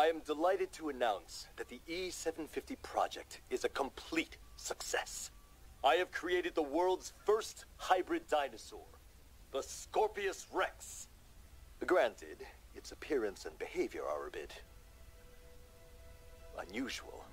I am delighted to announce that the E750 project is a complete success. I have created the world's first hybrid dinosaur, the Scorpios Rex. Granted, its appearance and behavior are a bit unusual.